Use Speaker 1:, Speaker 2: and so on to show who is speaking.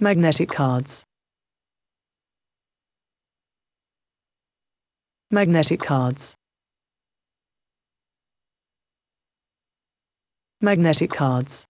Speaker 1: Magnetic cards. Magnetic cards. Magnetic cards.